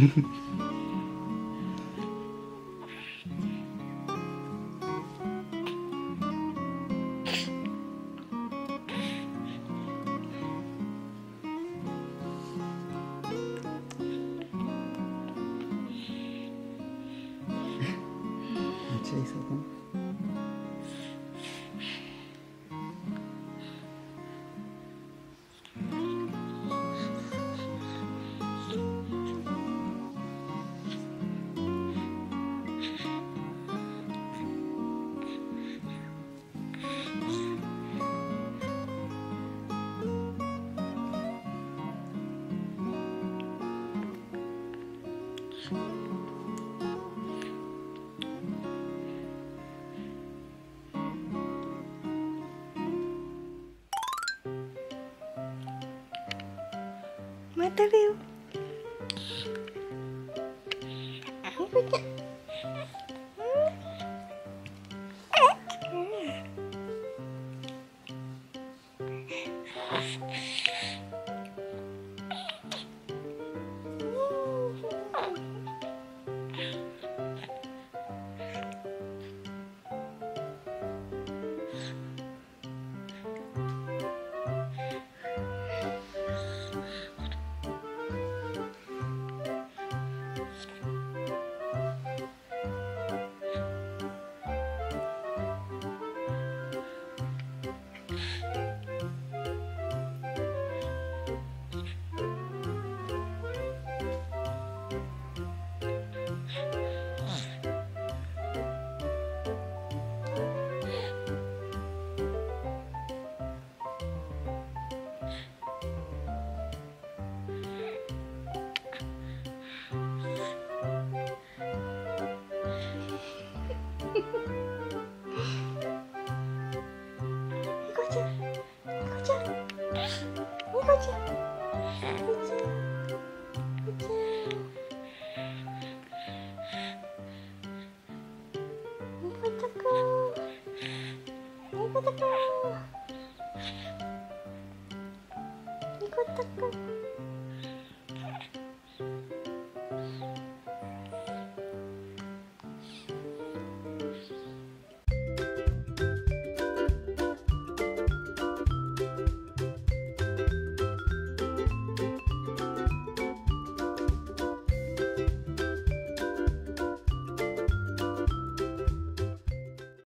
Mm-hmm. Jason. まただよ。った。よかったか。